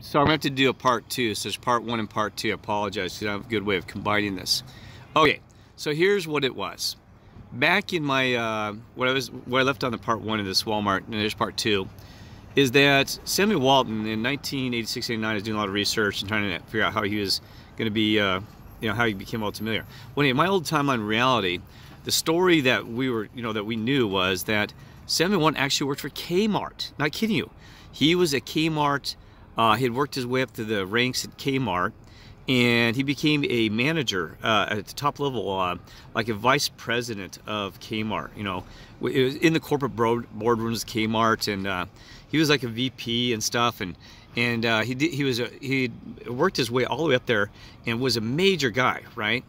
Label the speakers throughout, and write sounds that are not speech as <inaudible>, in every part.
Speaker 1: So I'm gonna have to do a part two. So there's part one and part two. I apologize because I have a good way of combining this. Okay, so here's what it was. Back in my uh, what I was what I left on the part one of this Walmart, and there's part two, is that Samuel Walton in 1986-89 is doing a lot of research and trying to figure out how he was going to be, uh, you know, how he became multimillionaire. Well, in my old timeline reality, the story that we were, you know, that we knew was that Samuel Walton actually worked for Kmart. Not kidding you. He was a Kmart uh, he had worked his way up to the ranks at Kmart, and he became a manager uh, at the top level, uh, like a vice president of Kmart. You know, it was in the corporate board, boardrooms Kmart, and uh, he was like a VP and stuff. And and uh, he did, he was a, he worked his way all the way up there and was a major guy, right?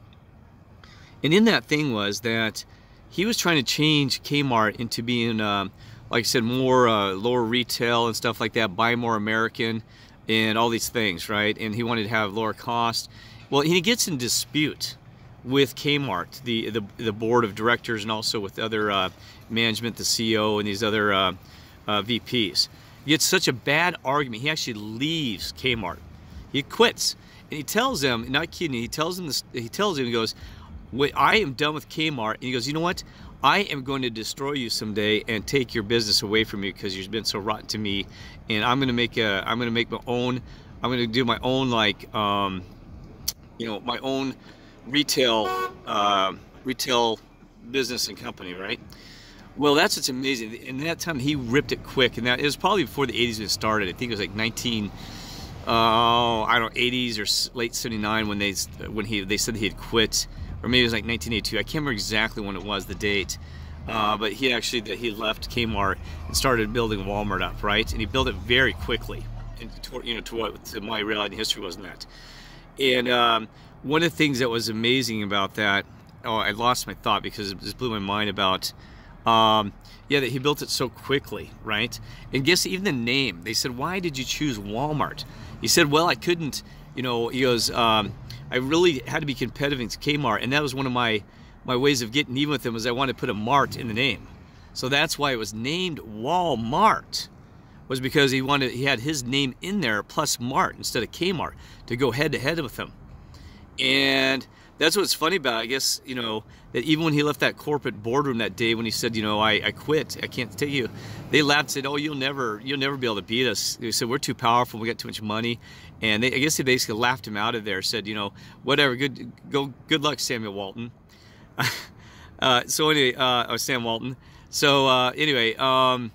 Speaker 1: And in that thing was that he was trying to change Kmart into being um, like I said, more uh, lower retail and stuff like that, buy more American and all these things, right? And he wanted to have lower cost. Well, he gets in dispute with Kmart, the, the, the board of directors, and also with other uh, management, the CEO, and these other uh, uh VPs. He gets such a bad argument, he actually leaves Kmart. He quits. And he tells them, not kidding, he tells them this, he tells him, he goes, I am done with Kmart. And he goes, you know what? I am going to destroy you someday and take your business away from you because you've been so rotten to me. And I'm going to make a, I'm going to make my own, I'm going to do my own like, um, you know, my own retail, uh, retail business and company, right? Well, that's what's amazing. In that time, he ripped it quick, and that it was probably before the '80s even started. I think it was like 19, uh, I don't know, 80s or late '79 when they when he they said he had quit or maybe it was like 1982. I can't remember exactly when it was, the date. Uh, but he actually that he left Kmart and started building Walmart up, right? And he built it very quickly, and to, you know to what to my reality history wasn't that. And um, one of the things that was amazing about that, oh, I lost my thought because it just blew my mind about, um, yeah, that he built it so quickly, right? And guess even the name. They said, why did you choose Walmart? He said, well, I couldn't, you know. He goes. Um, I really had to be competitive in Kmart, and that was one of my my ways of getting even with them was I wanted to put a Mart in the name. So that's why it was named Walmart, was because he wanted he had his name in there plus Mart instead of Kmart to go head to head with him. And that's what's funny about it. I guess, you know, that even when he left that corporate boardroom that day when he said, you know, I, I quit, I can't take you, they laughed and said, oh, you'll never, you'll never be able to beat us. They said, we're too powerful, we got too much money. And they, I guess they basically laughed him out of there, said, you know, whatever, good, go, good luck, Samuel Walton. <laughs> uh, so anyway, uh, oh, Sam Walton. So uh, anyway, um,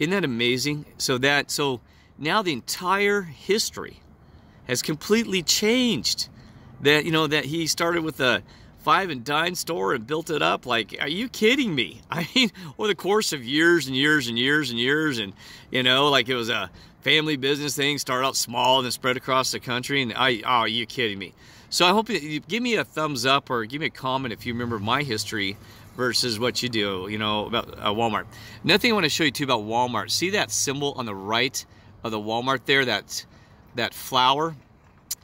Speaker 1: isn't that amazing? So that, so now the entire history has completely changed that you know that he started with a five and dime store and built it up. Like are you kidding me? <laughs> I mean over the course of years and years and years and years and you know like it was a family business thing started out small and then spread across the country. And i oh are you kidding me? So i hope you give me a thumbs up or give me a comment if you remember my history versus what you do you know about uh, walmart. Another thing i want to show you too about walmart. See that symbol on the right of the walmart there? That that flower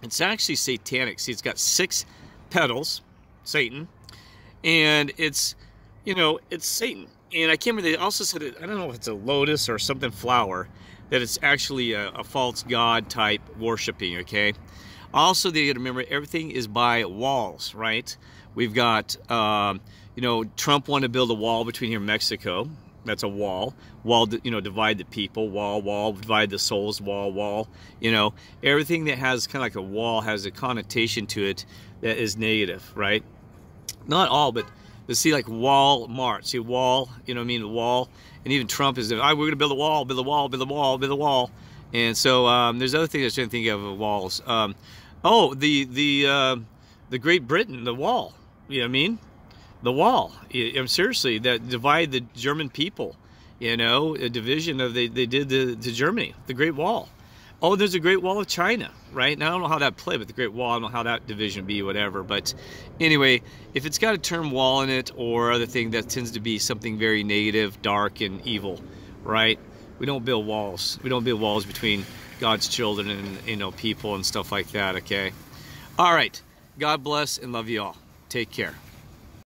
Speaker 1: it's actually satanic. See, it's got six petals, Satan, and it's, you know, it's Satan. And I can't remember, they also said, it, I don't know if it's a lotus or something flower, that it's actually a, a false god type worshiping, okay? Also, they got to remember everything is by walls, right? We've got, um, you know, Trump wanted to build a wall between here and Mexico. That's a wall. Wall, you know, divide the people. Wall, wall, divide the souls. Wall, wall. You know, everything that has kind of like a wall has a connotation to it that is negative, right? Not all, but but see, like Walmart. See, wall. You know, what I mean, wall. And even Trump is, right, we're going to build a wall, build a wall, build a wall, build a wall. And so um, there's other things I to think of walls. Um, oh, the the uh, the Great Britain, the wall. You know what I mean? The wall. I'm seriously, that divide the German people. You know, a division of they, they did to, to Germany, the Great Wall. Oh, there's a Great Wall of China, right? Now I don't know how that played, but the Great Wall, I don't know how that division be, whatever. But anyway, if it's got a term wall in it or other thing, that tends to be something very negative, dark, and evil, right? We don't build walls. We don't build walls between God's children and you know people and stuff like that. Okay. All right. God bless and love you all. Take care.